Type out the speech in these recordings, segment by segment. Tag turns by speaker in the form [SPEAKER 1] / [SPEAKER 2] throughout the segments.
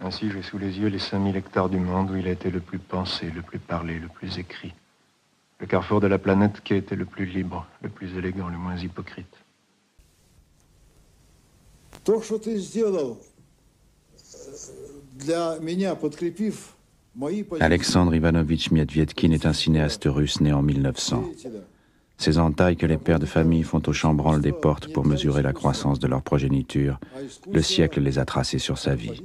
[SPEAKER 1] Ainsi, j'ai sous les yeux les 5000 hectares du monde où il a été le plus pensé, le plus parlé, le plus écrit. Le carrefour de la planète qui a été le plus libre, le plus élégant, le moins hypocrite.
[SPEAKER 2] То, що ти зробив, для мене підкріпив мої
[SPEAKER 3] Alexandre Ivanovitch Mietvietkin est un cinéaste russe né en 1900.
[SPEAKER 2] позиції.
[SPEAKER 3] Ces entailles que les pères de famille font au chambranle des portes pour mesurer la croissance de leur progéniture, le siècle les a tracées sur sa vie.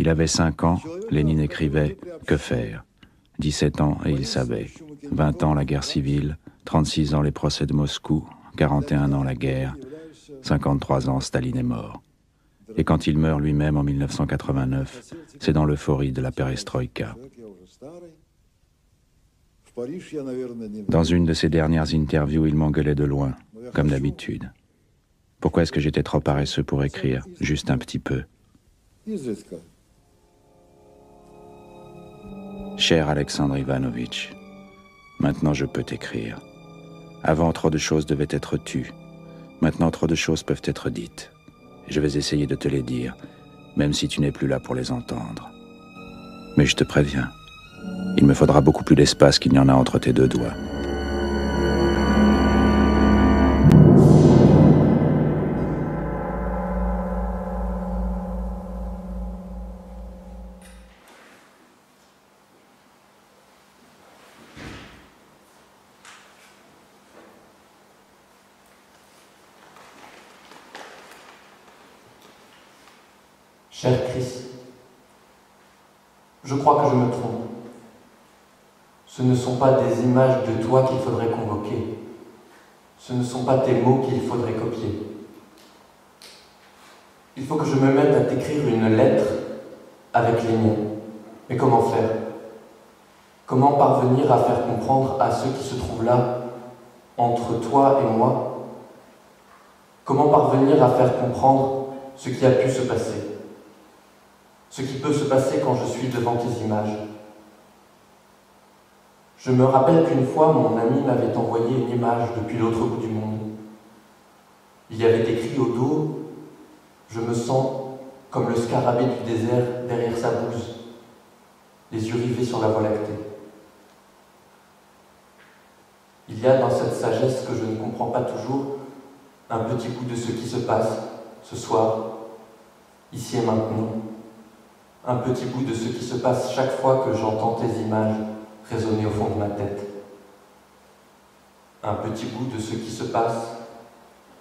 [SPEAKER 3] Il avait 5 ans, Lénine écrivait Que faire? 17 ans et il savait. 20 ans la guerre civile, 36 ans les procès de Moscou, 41 ans la guerre, 53 ans Staline est mort. Et quand il meurt lui-même en 1989, c'est dans l'euphorie de la perestroïka. Dans une de ses dernières interviews, il m'engueulait de loin, comme d'habitude. Pourquoi est-ce que j'étais trop paresseux pour écrire Juste un petit peu? Cher Alexandre Ivanovitch, maintenant je peux t'écrire. Avant, trop de choses devaient être tues. Maintenant, trop de choses peuvent être dites. Je vais essayer de te les dire, même si tu n'es plus là pour les entendre. Mais je te préviens, il me faudra beaucoup plus d'espace qu'il n'y en a entre tes deux doigts.
[SPEAKER 4] Cher Chris, je crois que je me trompe. Ce ne sont pas des images de toi qu'il faudrait convoquer. Ce ne sont pas tes mots qu'il faudrait copier. Il faut que je me mette à t'écrire une lettre avec les miens. Mais comment faire? Comment parvenir à faire comprendre à ceux qui se trouvent là, entre toi et moi? Comment parvenir à faire comprendre ce qui a pu se passer? Ce qui peut se passer quand je suis devant tes images. Je me rappelle qu'une fois, mon ami m'avait envoyé une image depuis l'autre bout du monde. Il y avait écrit au dos Je me sens comme le scarabée du désert derrière sa bouse, les yeux rivés sur la voie lactée. Il y a dans cette sagesse que je ne comprends pas toujours un petit bout de ce qui se passe ce soir, ici et maintenant un petit bout de ce qui se passe chaque fois que j'entends tes images résonner au fond de ma tête. Un petit bout de ce qui se passe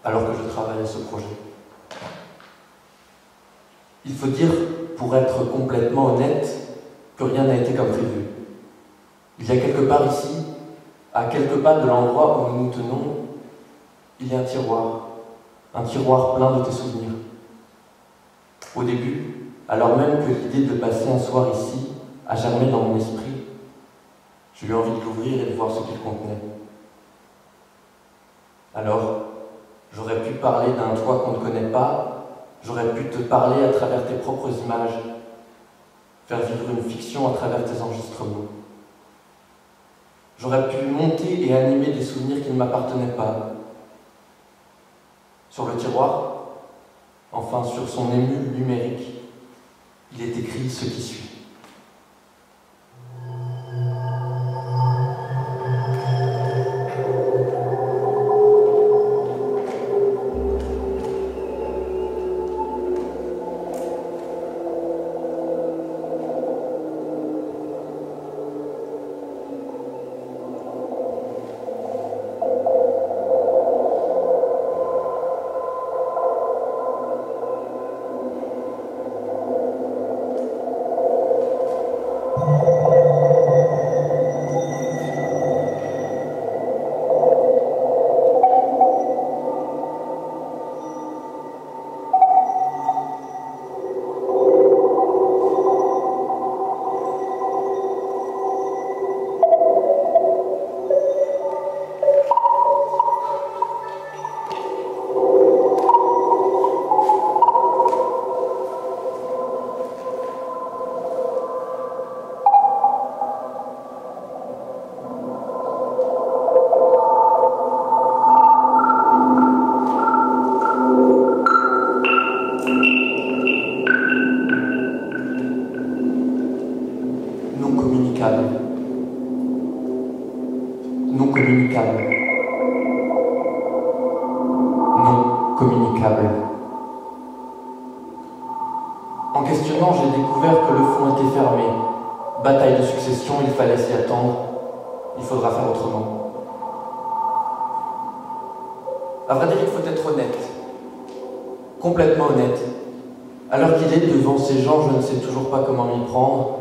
[SPEAKER 4] alors que je travaille à ce projet. Il faut dire, pour être complètement honnête, que rien n'a été comme prévu. Il y a quelque part ici, à quelques pas de l'endroit où nous nous tenons, il y a un tiroir, un tiroir plein de tes souvenirs. Au début, alors même que l'idée de passer un soir ici a germé dans mon esprit, j'ai eu envie de l'ouvrir et de voir ce qu'il contenait. Alors, j'aurais pu parler d'un toi qu'on ne connaît pas, j'aurais pu te parler à travers tes propres images, faire vivre une fiction à travers tes enregistrements. J'aurais pu monter et animer des souvenirs qui ne m'appartenaient pas. Sur le tiroir, enfin sur son émule numérique, il est écrit ce qui suit. Incommensurable, non communicable, non communicable. En questionnant, j'ai découvert que le fond était fermé. Bataille de succession, il fallait s'y attendre. Il faudra faire autrement. À vrai dire, il faut être honnête. Complètement honnête. Alors qu'il est devant ces gens, je ne sais toujours pas comment m'y prendre.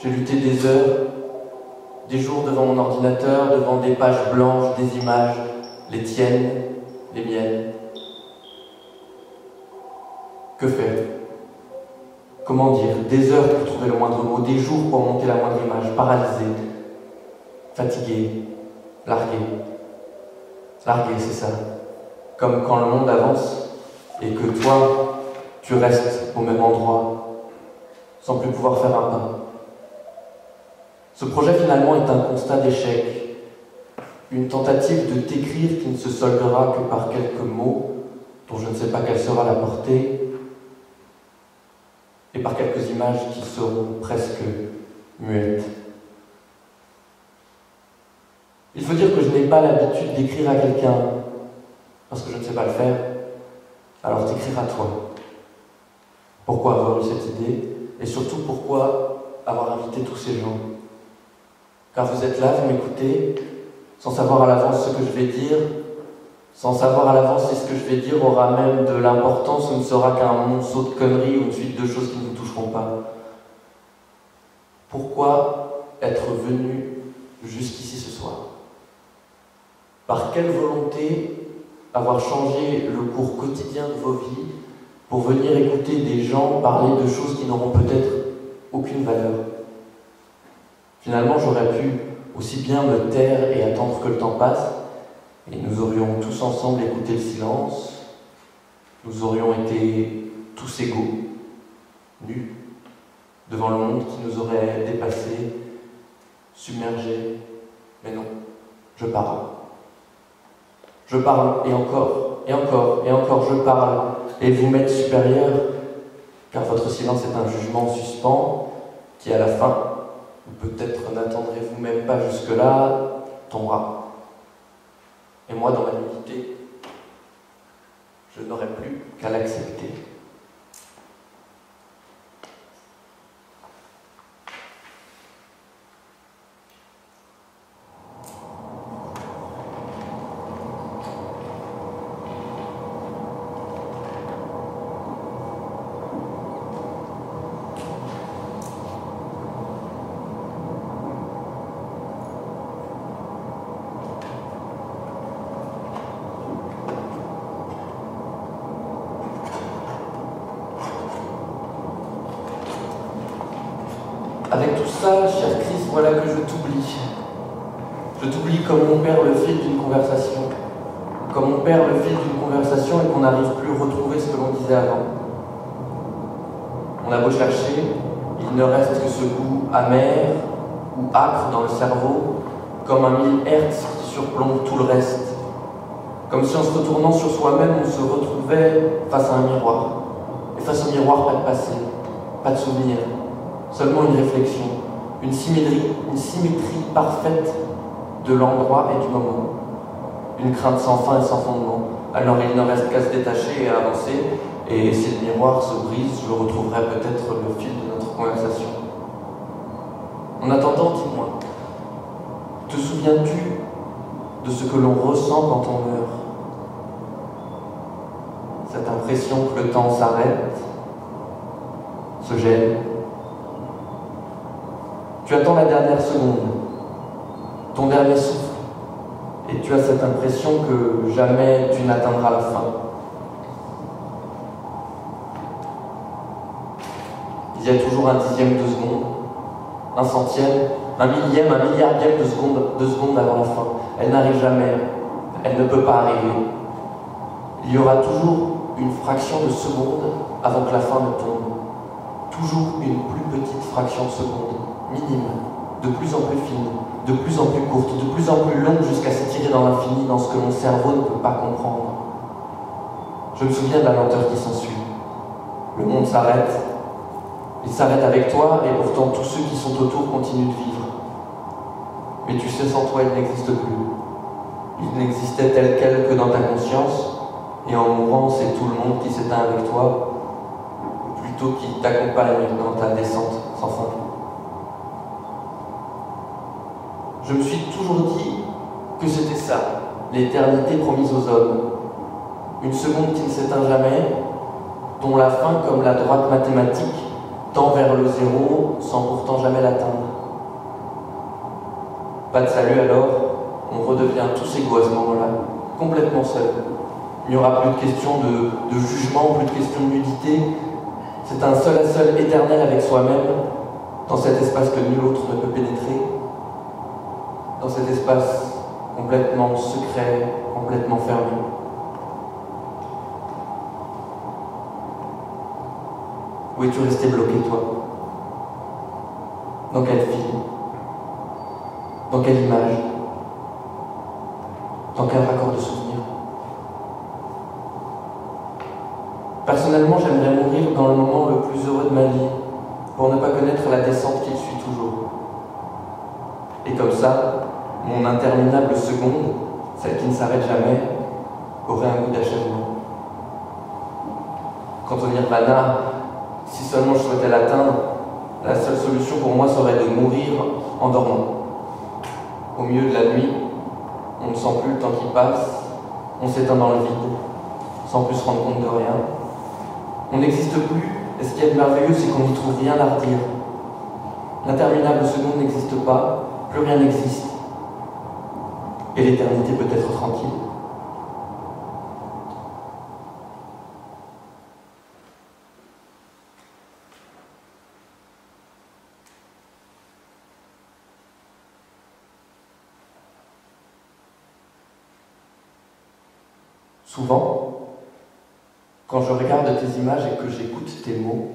[SPEAKER 4] J'ai lutté des heures, des jours devant mon ordinateur, devant des pages blanches, des images, les tiennes, les miennes. Que faire? Comment dire? Des heures pour trouver le moindre mot, des jours pour monter la moindre image, paralysé, fatigué, largué. Largué, c'est ça. Comme quand le monde avance et que toi, tu restes au même endroit, sans plus pouvoir faire un pas. Ce projet finalement est un constat d'échec, une tentative de t'écrire qui ne se soldera que par quelques mots dont je ne sais pas quelle sera la portée, et par quelques images qui seront presque muettes. Il faut dire que je n'ai pas l'habitude d'écrire à quelqu'un parce que je ne sais pas le faire, alors t'écrire à toi. Pourquoi avoir eu cette idée et surtout pourquoi avoir invité tous ces gens? Car vous êtes là, vous m'écoutez, sans savoir à l'avance ce que je vais dire, sans savoir à l'avance si ce que je vais dire aura même de l'importance ou ne sera qu'un monceau de conneries ou une suite de choses qui ne vous toucheront pas. Pourquoi être venu jusqu'ici ce soir? Par quelle volonté avoir changé le cours quotidien de vos vies pour venir écouter des gens parler de choses qui n'auront peut-être aucune valeur? Finalement, j'aurais pu aussi bien me taire et attendre que le temps passe, et nous aurions tous ensemble écouté le silence, nous aurions été tous égaux, nus, devant le monde qui nous aurait dépassés, submergés. Mais non, je parle. Je parle, et encore, et encore, et encore, je parle, et vous m'êtes supérieur, car votre silence est un jugement suspens qui, à la fin, peut-être n'attendrez-vous même pas jusque-là, tombera. Et moi, dans ma nudité, je n'aurai plus qu'à l'accepter. Avec tout ça, cher Chris, voilà que je t'oublie. Je t'oublie comme on perd le fil d'une conversation. Comme on perd le fil d'une conversation et qu'on n'arrive plus à retrouver ce que l'on disait avant. On a beau chercher, il ne reste que ce goût amer ou âcre dans le cerveau, comme un mille hertz qui surplombe tout le reste. Comme si en se retournant sur soi-même, on se retrouvait face à un miroir. Et face au miroir, pas de passé, pas de souvenir, seulement une réflexion, une symétrie, parfaite de l'endroit et du moment. Une crainte sans fin et sans fondement. Alors il ne reste qu'à se détacher et à avancer, et si le miroir se brise, je retrouverai peut-être le fil de notre conversation. En attendant, dis-moi, te souviens-tu de ce que l'on ressent quand on meurt? Cette impression que le temps s'arrête, se gêne, tu attends la dernière seconde, ton dernier souffle, et tu as cette impression que jamais tu n'atteindras la fin. Il y a toujours un dixième de seconde, un centième, un millième, un milliardième de seconde, de seconde avant la fin. Elle n'arrive jamais, elle ne peut pas arriver. Il y aura toujours une fraction de seconde avant que la fin ne tombe. Toujours une plus petite fraction de seconde, minime, de plus en plus fine, de plus en plus courte, de plus en plus longue jusqu'à s'étirer dans l'infini, dans ce que mon cerveau ne peut pas comprendre. Je me souviens de la lenteur qui s'ensuit. Le monde s'arrête, Il s'arrête avec toi et pourtant tous ceux qui sont autour continuent de vivre. Mais tu sais, sans toi, il n'existe plus. Il n'existait tel quel que dans ta conscience, et en mourant, c'est tout le monde qui s'éteint avec toi, ou plutôt qui t'accompagne dans ta descente sans fin. Je me suis toujours dit que c'était ça, l'éternité promise aux hommes. Une seconde qui ne s'éteint jamais, dont la fin, comme la droite mathématique, tend vers le zéro sans pourtant jamais l'atteindre. Pas de salut alors, on redevient tous égaux à ce moment-là, complètement seul. Il n'y aura plus de question de, de, jugement, plus de question de nudité. C'est un seul à seul éternel avec soi-même, dans cet espace que nul autre ne peut pénétrer, dans cet espace complètement secret, complètement fermé. Où es-tu resté bloqué, toi? Dans quel film? Dans quelle image? Dans quel raccord de souvenir Personnellement, j'aimerais mourir dans le moment le plus heureux de ma vie, pour ne pas connaître la descente qui suit toujours. Et comme ça, mon interminable seconde, celle qui ne s'arrête jamais, aurait un goût d'achèvement. Quant au nirvana, si seulement je souhaitais l'atteindre, la seule solution pour moi serait de mourir en dormant. Au milieu de la nuit, on ne sent plus le temps qui passe, on s'éteint dans le vide, sans plus se rendre compte de rien. On n'existe plus, et ce qui est merveilleux, c'est qu'on n'y trouve rien à redire. L'interminable seconde n'existe pas, plus rien n'existe. Et l'éternité peut être tranquille. Souvent, quand je regarde tes images et que j'écoute tes mots,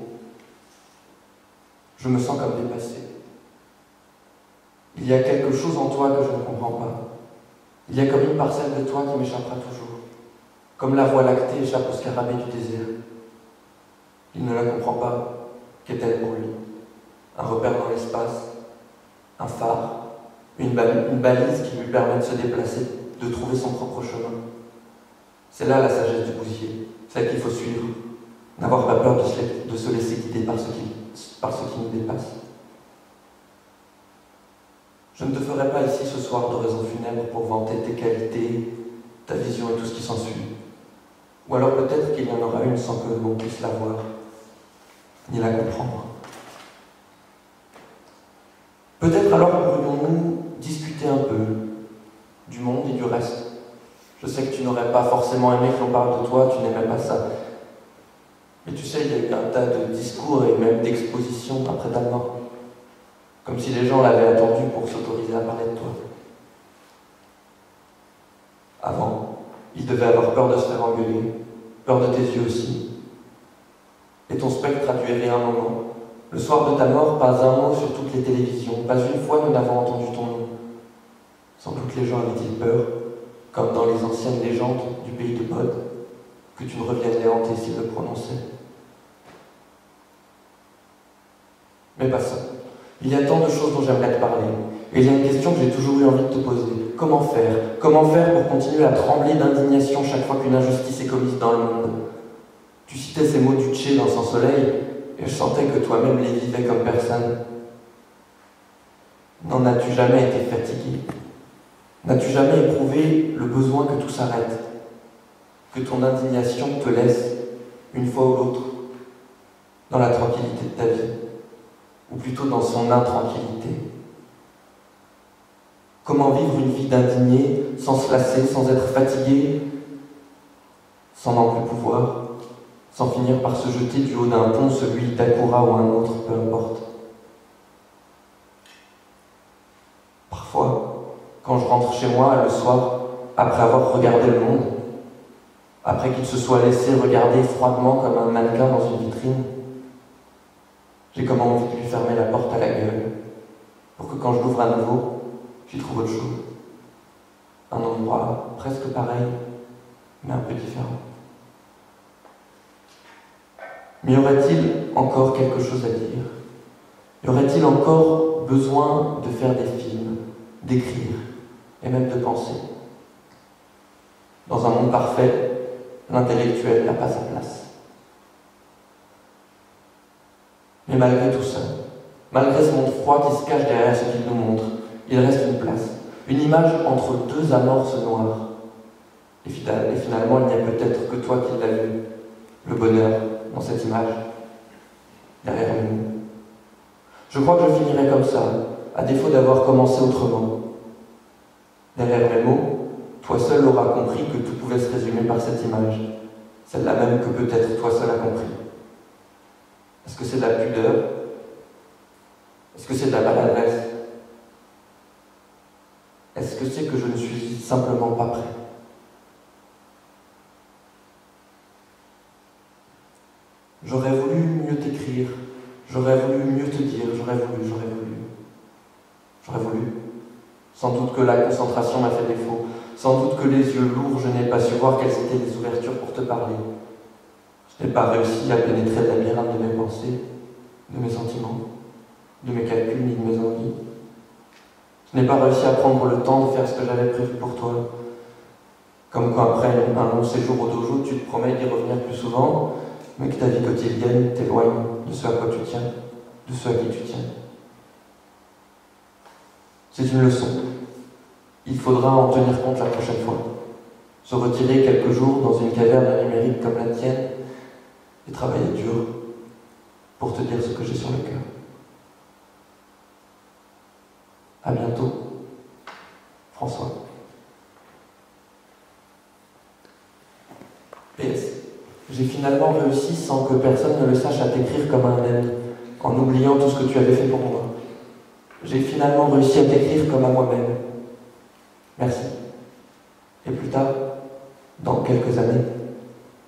[SPEAKER 4] je me sens comme dépassé. Il y a quelque chose en toi que je ne comprends pas. Il y a comme une parcelle de toi qui m'échappera toujours, comme la voie lactée échappe au scarabée du désert. Il ne la comprend pas. Qu'est-elle pour lui? Un repère dans l'espace, un phare, une, balise qui lui permet de se déplacer, de trouver son propre chemin? C'est là la sagesse du bousier, celle qu'il faut suivre, n'avoir pas peur de se, laisser guider par ce qui nous dépasse. Je ne te ferai pas ici ce soir d'oraison funèbre pour vanter tes qualités, ta vision et tout ce qui s'ensuit. Ou alors peut-être qu'il y en aura une sans que l'on puisse la voir, ni la comprendre. Peut-être alors pourrions-nous discuter un peu du monde et du reste. Je sais que tu n'aurais pas forcément aimé qu'on parle de toi, tu n'aimais pas ça. Mais tu sais, il y a eu un tas de discours et même d'expositions après ta mort. Comme si les gens l'avaient attendu pour s'autoriser à parler de toi. Avant, ils devaient avoir peur de se faire engueuler, peur de tes yeux aussi. Et ton spectre a duré un moment. Le soir de ta mort, pas un mot sur toutes les télévisions, pas une fois nous n'avons entendu ton nom. Sans doute les gens avaient-ils peur, comme dans les anciennes légendes du pays de Bod, que tu ne reviennes les hanter s'ils le prononçaient. Mais pas ça. Il y a tant de choses dont j'aimerais te parler. Et il y a une question que j'ai toujours eu envie de te poser. Comment faire? Comment faire pour continuer à trembler d'indignation chaque fois qu'une injustice est commise dans le monde? Tu citais ces mots du Tché dans Sans Soleil, et je sentais que toi-même les vivais comme personne. N'en as-tu jamais été fatigué? N'as-tu jamais éprouvé le besoin que tout s'arrête? Que ton indignation te laisse, une fois ou l'autre, dans la tranquillité de ta vie? Ou plutôt dans son intranquillité. Comment vivre une vie d'indigné, sans se lasser, sans être fatigué, sans n'en plus pouvoir, sans finir par se jeter du haut d'un pont, celui d'Akura ou un autre, peu importe. Parfois, quand je rentre chez moi le soir, après avoir regardé le monde, après qu'il se soit laissé regarder froidement comme un mannequin dans une vitrine, j'ai comme envie fermer la porte à la gueule, pour que quand je l'ouvre à nouveau, j'y trouve autre chose. Un endroit presque pareil, mais un peu différent. Mais y aurait-il encore quelque chose à dire? Y aurait-il encore besoin de faire des films, d'écrire et même de penser? Dans un monde parfait, l'intellectuel n'a pas sa place. Mais malgré tout ça, malgré ce monde froid qui se cache derrière ce qu'il nous montre, il reste une place, une image entre deux amorces noires. Et finalement, il n'y a peut-être que toi qui l'as vu, le bonheur dans cette image, derrière nous. Je crois que je finirai comme ça, à défaut d'avoir commencé autrement. Derrière mes mots, toi seul auras compris que tout pouvait se résumer par cette image, celle-là même que peut-être toi seul as compris. Est-ce que c'est de la pudeur Est-ce que c'est de la maladresse Est-ce que c'est que je ne suis simplement pas prêt? J'aurais voulu mieux t'écrire, j'aurais voulu mieux te dire, j'aurais voulu, j'aurais voulu. J'aurais voulu. Sans doute que la concentration m'a fait défaut, sans doute que les yeux lourds, je n'ai pas su voir quelles étaient les ouvertures pour te parler. Je n'ai pas réussi à pénétrer le labyrinthe de mes pensées, de mes sentiments, de mes calculs ni de mes envies. Je n'ai pas réussi à prendre le temps de faire ce que j'avais prévu pour toi. Comme quand après un long séjour au dojo, tu te promets d'y revenir plus souvent, mais que ta vie quotidienne t'éloigne de ce à quoi tu tiens, de ce à qui tu tiens. C'est une leçon. Il faudra en tenir compte la prochaine fois. Se retirer quelques jours dans une caverne numérique comme la tienne et travailler dur pour te dire ce que j'ai sur le cœur. À bientôt, François. PS. J'ai finalement réussi sans que personne ne le sache à t'écrire comme un ami, en oubliant tout ce que tu avais fait pour moi. J'ai finalement réussi à t'écrire comme à moi-même. Merci. Et plus tard, dans quelques années,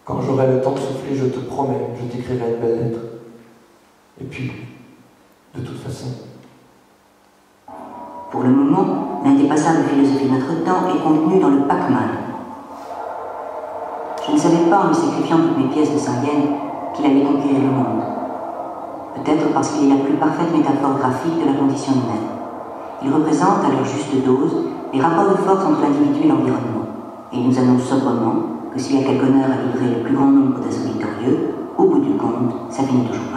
[SPEAKER 4] quand j'aurai le temps de souffler, je te promets, je t'écrirai une belle lettre. Et puis, de toute façon.
[SPEAKER 5] Le moment, l'indépassable philosophie de notre temps est contenue dans le Pac-Man, je ne savais pas, en lui sacrifiant toutes mes pièces de Saint-Yen, qu'il allait conquérir le monde. Peut-être parce qu'il est la plus parfaite métaphore graphique de la condition humaine. Il représente, à leur juste dose, les rapports de force entre l'individu et l'environnement. Et il nous annonce sobrement que s'il y a quelque honneur à livrer le plus grand nombre d'assauts victorieux, au bout du compte, ça finit toujours